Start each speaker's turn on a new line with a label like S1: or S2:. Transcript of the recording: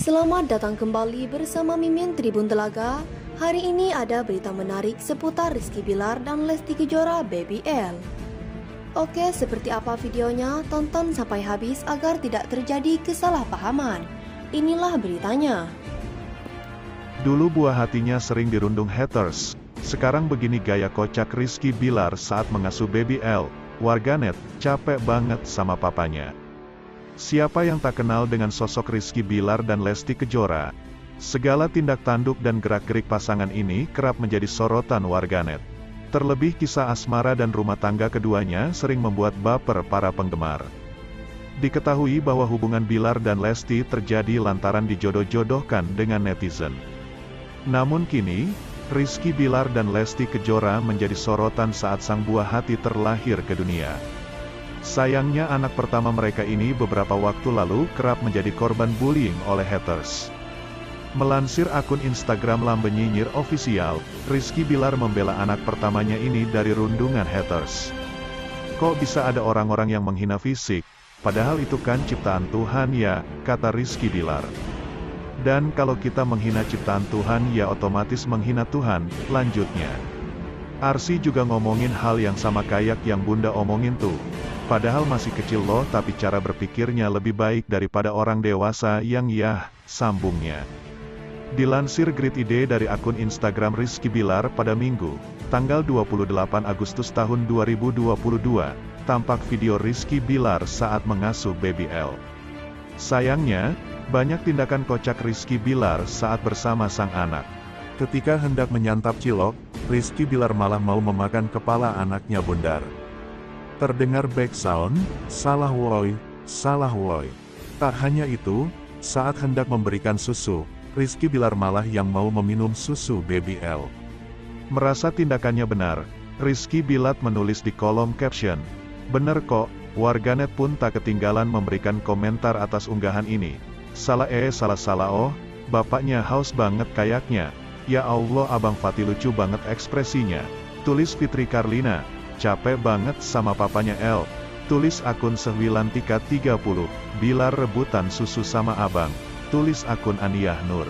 S1: Selamat datang kembali bersama Mimin Tribun Telaga. Hari ini ada berita menarik seputar Rizky Bilar dan Lesti Kejora Baby L. Oke, seperti apa videonya? Tonton sampai habis agar tidak terjadi kesalahpahaman. Inilah beritanya.
S2: Dulu buah hatinya sering dirundung haters. Sekarang begini gaya kocak Rizky Bilar saat mengasuh baby L. Warganet, capek banget sama papanya. Siapa yang tak kenal dengan sosok Rizky Bilar dan Lesti Kejora? Segala tindak tanduk dan gerak-gerik pasangan ini kerap menjadi sorotan warganet. Terlebih kisah asmara dan rumah tangga keduanya sering membuat baper para penggemar. Diketahui bahwa hubungan Bilar dan Lesti terjadi lantaran dijodoh-jodohkan dengan netizen. Namun kini, Rizky Bilar dan Lesti Kejora menjadi sorotan saat sang buah hati terlahir ke dunia. Sayangnya anak pertama mereka ini beberapa waktu lalu kerap menjadi korban bullying oleh haters. Melansir akun Instagram Lambe Nyinyir Official, Rizky Bilar membela anak pertamanya ini dari rundungan haters. Kok bisa ada orang-orang yang menghina fisik, padahal itu kan ciptaan Tuhan ya, kata Rizky Bilar. Dan kalau kita menghina ciptaan Tuhan ya otomatis menghina Tuhan, lanjutnya. Arsi juga ngomongin hal yang sama kayak yang bunda omongin tuh. Padahal masih kecil loh tapi cara berpikirnya lebih baik daripada orang dewasa yang yah, sambungnya. Dilansir Grid ID dari akun Instagram Rizky Bilar pada Minggu, tanggal 28 Agustus tahun 2022, tampak video Rizky Bilar saat mengasuh baby L. Sayangnya, banyak tindakan kocak Rizky Bilar saat bersama sang anak. Ketika hendak menyantap cilok, Rizky Bilar malah mau memakan kepala anaknya bundar. Terdengar back sound, salah woi, salah woi. Tak hanya itu, saat hendak memberikan susu, Rizky Bilar malah yang mau meminum susu baby L. Merasa tindakannya benar, Rizky Bilat menulis di kolom caption, Bener kok, warganet pun tak ketinggalan memberikan komentar atas unggahan ini. Salah eh salah salah oh, bapaknya haus banget kayaknya. Ya Allah abang Fatih lucu banget ekspresinya. Tulis Fitri Karlina, capek banget sama papanya L. Tulis akun Sehwilantika 30, Bilar rebutan susu sama abang. Tulis akun Aniyah Nur.